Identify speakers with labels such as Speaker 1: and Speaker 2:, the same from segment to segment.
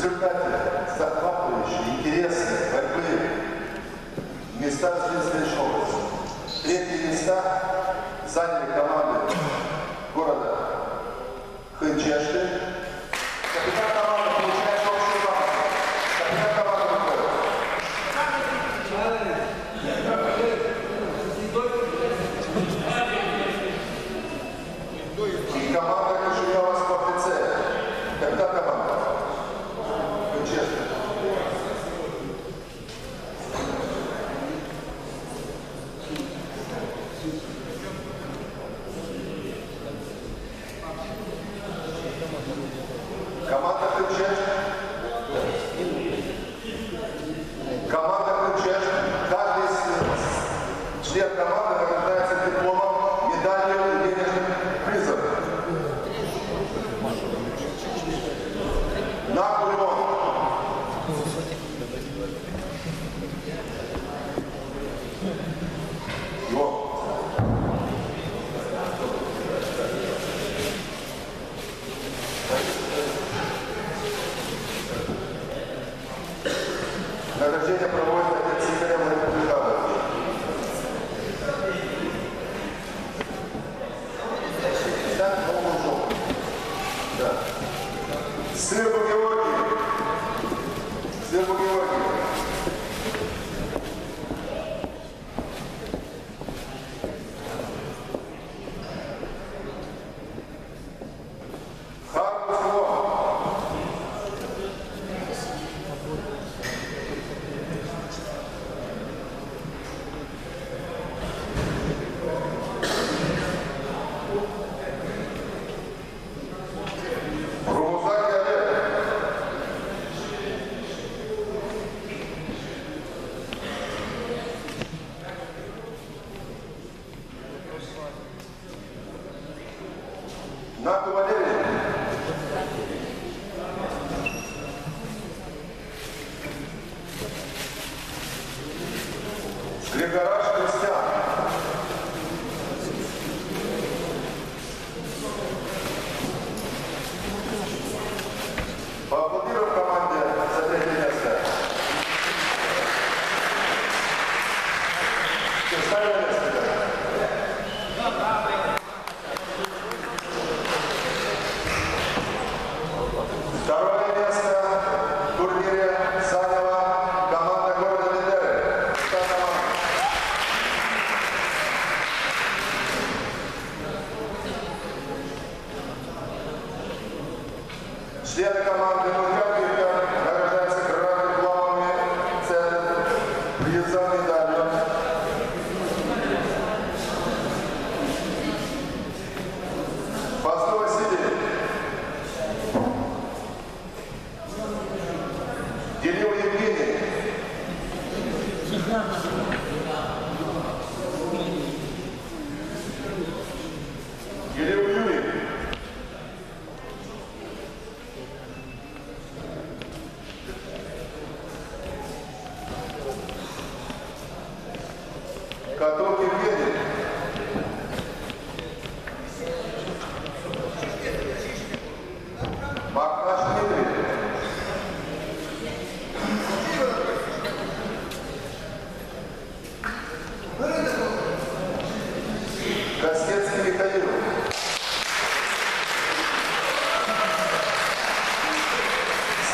Speaker 1: результате захватывающей, интересной борьбы места в Слизной области. Третьи места заняли команды города Хынчешты, É uma atacante Receba, meu на Ковалеве. Члены команды «Мухербика» награждаются грамотными главами ценным приездом медалью. Посту Василий. Дерево Евгений.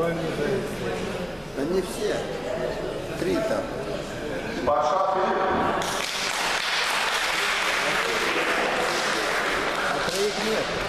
Speaker 2: вами зависит.
Speaker 3: Да не все. Три там.
Speaker 1: Паша,
Speaker 3: А троих нет.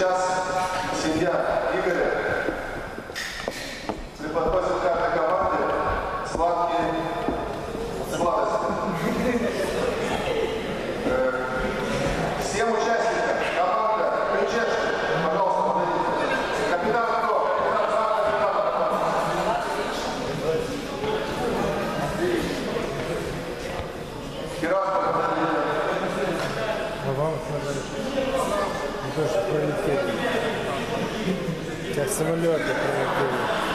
Speaker 1: Сейчас семья Игоря преподносит каждой команды сладкие сладости. Э, всем участникам команда Кричевский, пожалуйста, подойдите. Капитан кто? Кирасов, подойдите
Speaker 2: тоже пролетели. Как самолеты пролетели.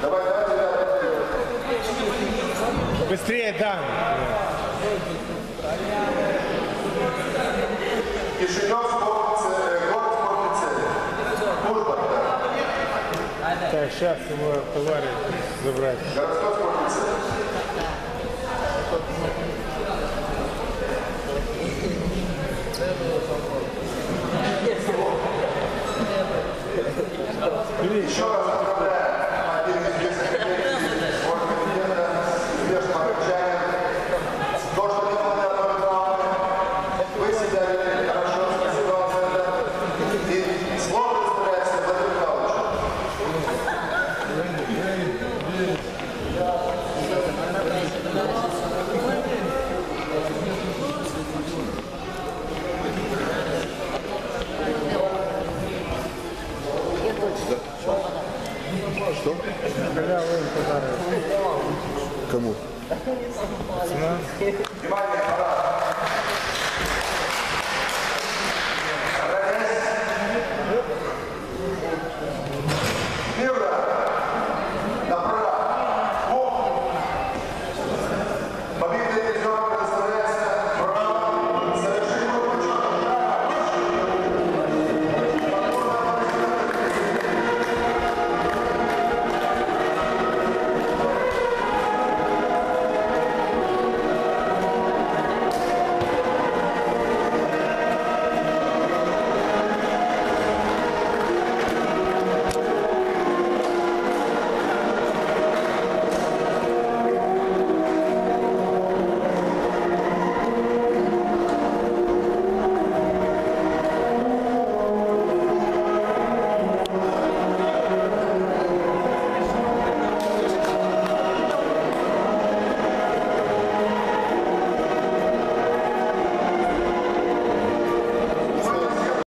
Speaker 1: Давай, давайте, давай.
Speaker 2: Быстрее, да.
Speaker 1: Кишинев,
Speaker 2: Так, сейчас его товары забрать.
Speaker 1: Городской спортивный центр. Еще раз. primaria.